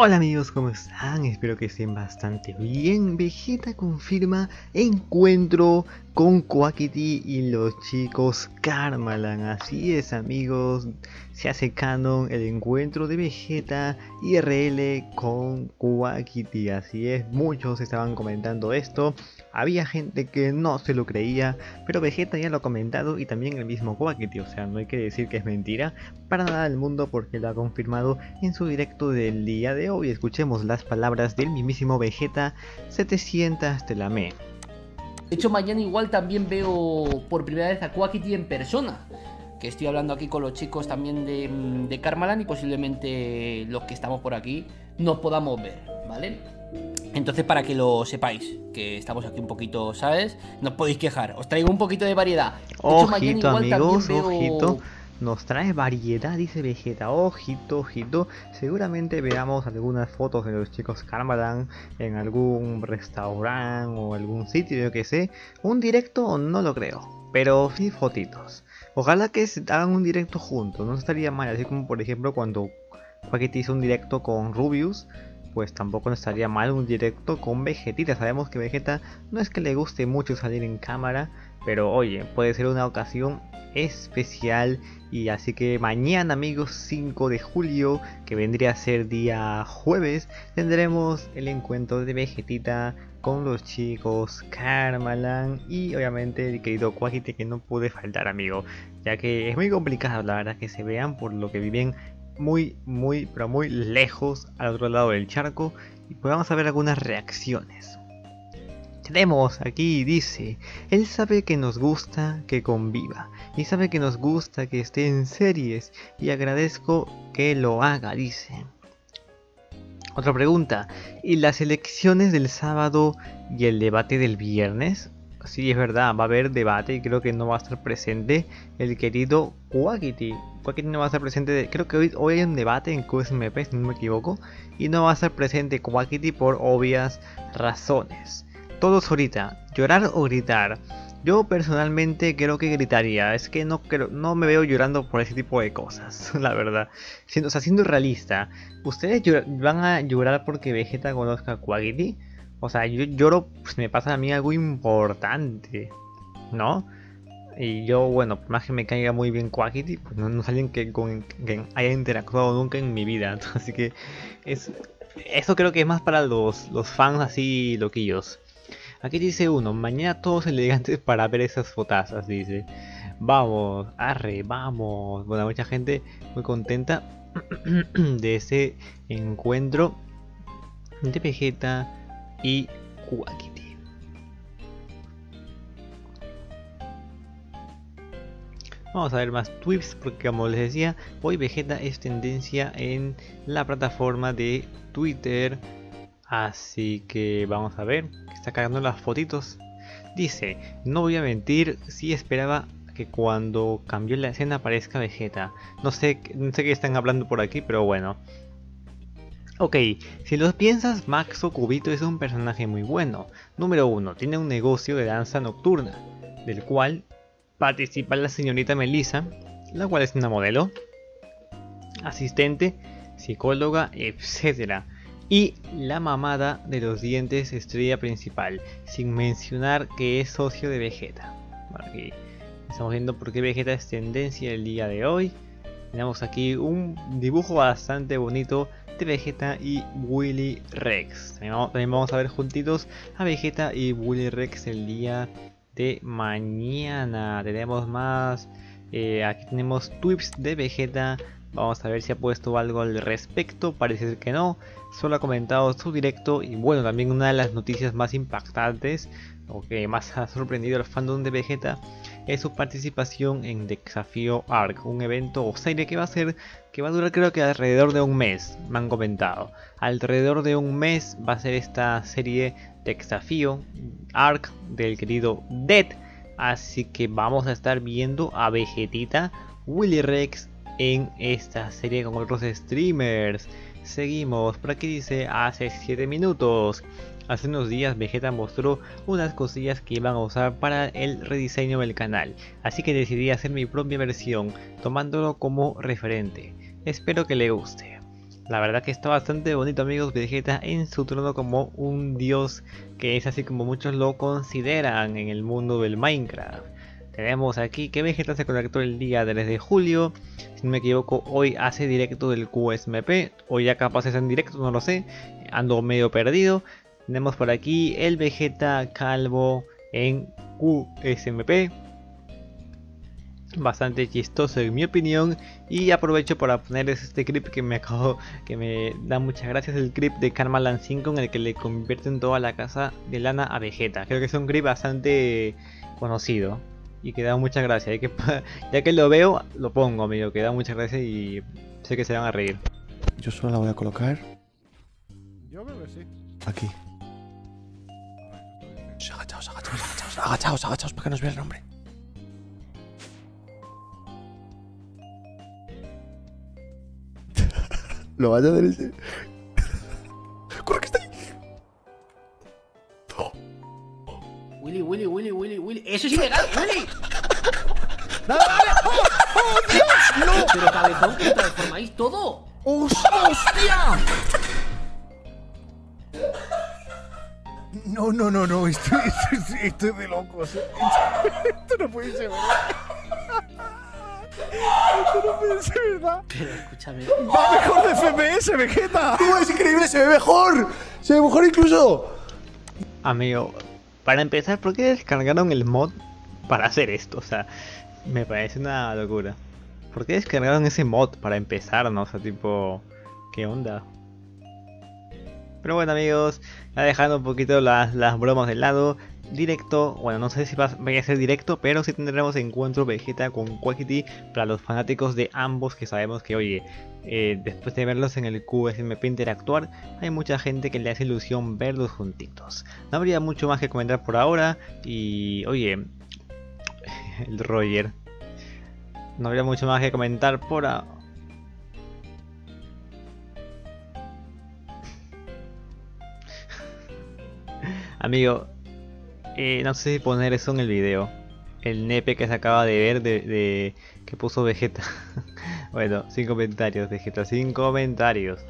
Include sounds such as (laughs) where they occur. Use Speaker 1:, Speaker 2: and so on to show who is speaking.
Speaker 1: Hola amigos, ¿cómo están? Espero que estén bastante bien. Vegeta confirma encuentro con Quackity y los chicos Karmalan. Así es amigos, se hace canon el encuentro de Vegeta y RL con Quackity. Así es, muchos estaban comentando esto. Había gente que no se lo creía, pero Vegeta ya lo ha comentado y también el mismo Quackity. O sea, no hay que decir que es mentira para nada del mundo porque lo ha confirmado en su directo del día de hoy. Escuchemos las palabras del mismísimo Vegeta 700 de la Me.
Speaker 2: De hecho, mañana igual también veo por primera vez a Quackity en persona. Que estoy hablando aquí con los chicos también de, de y posiblemente los que estamos por aquí nos podamos ver, ¿vale? Entonces, para que lo sepáis, que estamos aquí un poquito, ¿sabes? No os podéis quejar. Os traigo un poquito de variedad. De
Speaker 1: hecho, ojito, amigos, ojito. Nos trae variedad, dice Vegeta. Ojito, ojito. Seguramente veamos algunas fotos de los chicos Karmadan en algún restaurante o algún sitio, yo que sé. Un directo no lo creo, pero sí fotitos. Ojalá que hagan un directo juntos, no estaría mal. Así como por ejemplo cuando Paquete hizo un directo con Rubius pues tampoco estaría mal un directo con Vegetita. Sabemos que Vegeta no es que le guste mucho salir en cámara, pero oye, puede ser una ocasión especial y así que mañana amigos 5 de julio que vendría a ser día jueves tendremos el encuentro de Vegetita con los chicos Karmalan y obviamente el querido Quackity que no puede faltar amigo ya que es muy complicado la verdad que se vean por lo que viven muy, muy, pero muy lejos al otro lado del charco y podamos ver algunas reacciones. Tenemos aquí, dice, él sabe que nos gusta que conviva y sabe que nos gusta que esté en series y agradezco que lo haga, dice. Otra pregunta, ¿y las elecciones del sábado y el debate del viernes? Sí, es verdad, va a haber debate y creo que no va a estar presente el querido Quackity. Quackity no va a estar presente, creo que hoy, hoy hay un debate en QSMP, si no me equivoco, y no va a estar presente Quackity por obvias razones. Todos ahorita, llorar o gritar. Yo personalmente creo que gritaría, es que no creo, no me veo llorando por ese tipo de cosas, (laughs) la verdad. Siendo, o sea, siendo realista, ¿ustedes van a llorar porque Vegeta conozca a? O sea, yo lloro, pues me pasa a mí algo importante, ¿no? Y yo, bueno, más que me caiga muy bien Quackity, pues no, no es alguien que, con, que haya interactuado nunca en mi vida. (laughs) Así que es, eso creo que es más para los, los fans así loquillos. Aquí dice uno, mañana todos elegantes para ver esas fotazas, dice. Vamos, arre, vamos. Bueno, mucha gente muy contenta (clears throat) de ese encuentro de Vegeta y Quackity. Vamos a ver más tweets porque como les decía, hoy Vegeta es tendencia en la plataforma de Twitter. Así que vamos a ver, está cargando las fotitos. Dice, no voy a mentir, si esperaba que cuando cambió la escena aparezca Vegeta. No no sé qué están hablando por aquí, pero bueno. Ok, si los piensas, Maxo Cubito es un personaje muy bueno. Número 1, tiene un negocio de danza nocturna, del cual participa la señorita Melissa, la cual es una modelo, asistente, psicóloga, etc. Y la mamada de los dientes estrella principal, sin mencionar que es socio de Vegeta. Aquí estamos viendo por qué Vegeta es tendencia el día de hoy. Tenemos aquí un dibujo bastante bonito Vegeta y Willy Rex. También vamos a ver juntitos a Vegeta y Willy Rex el día de mañana. Tenemos más. Eh, aquí tenemos tweets de Vegeta. Vamos a ver si ha puesto algo al respecto. Parece ser que no. Solo ha comentado su directo. Y bueno, también una de las noticias más impactantes. O que más ha sorprendido al fandom de Vegeta es su participación en Desafío Arc, un evento o serie que va a ser que va a durar creo que alrededor de un mes, me han comentado. Alrededor de un mes va a ser esta serie de Desafío Arc del querido Dead, así que vamos a estar viendo a Vegetita, Willy Rex en esta serie con otros streamers. Seguimos, por aquí dice hace 7 minutos. Hace unos días Vegeta mostró unas cosillas que iban a usar para el rediseño del canal, así que decidí hacer mi propia versión, tomándolo como referente. Espero que le guste. La verdad que está bastante bonito amigos Vegeta en su trono como un dios que es así como muchos lo consideran en el mundo del Minecraft. Tenemos aquí que Vegeta se conectó el día 3 de julio. Si no me equivoco, hoy hace directo del QSMP. Hoy ya capaz es en directo, no lo sé. Ando medio perdido. Tenemos por aquí el Vegeta calvo en QSMP bastante chistoso en mi opinión y aprovecho para ponerles este clip que me acabo que me da muchas gracias el clip de Karmaland 5 en el que le convierten toda la casa de lana a Vegeta creo que es un clip bastante conocido y que da muchas gracias que, (laughs) ya que lo veo lo pongo amigo que da muchas gracias y sé que se van a reír.
Speaker 3: Yo solo la voy a colocar
Speaker 4: yo creo que sí.
Speaker 3: aquí. Agachaos agachaos agachaos agachaos agachaos para que nos vea el nombre. (laughs) Lo vaya a hacer
Speaker 2: Willy, Willy, Willy, Willy, Willy. ¡Eso es ilegal, (laughs) Willy!
Speaker 4: ¡Dale, dale! ¡Oh, ¡Oh, Dios! ¡No!
Speaker 2: Pero cabezón, que transformáis todo.
Speaker 4: ¡Hostia! No, no, no, no. Esto, esto, esto es de locos. Esto no puede ser, ¿verdad? Esto no puede ser, ¿verdad?
Speaker 2: Pero escúchame.
Speaker 4: ¡Va mejor de FPS, Vegeta!
Speaker 3: ¡Tú es increíble! ¡Se ve mejor! ¡Se ve mejor incluso!
Speaker 1: amigo para empezar ¿por qué descargaron el mod para hacer esto? o sea me parece una locura ¿por qué descargaron ese mod para empezar? no o sea tipo ¿qué onda? Pero bueno amigos, ya dejando un poquito las, las bromas de lado, directo, bueno no sé si va, a ser directo, pero sí tendremos encuentro Vegeta con Quackity para los fanáticos de ambos que sabemos que oye, eh, después de verlos en el QSMP interactuar, hay mucha gente que le hace ilusión verlos juntitos. No habría mucho más que comentar por ahora y oye, (laughs) el Roger, no habría mucho más que comentar por ahora. (laughs) Amigo, eh, no sé si poner eso en el video. El nepe que se acaba de ver de, que puso Vegeta. (laughs) bueno, sin comentarios, Vegeta, sin comentarios.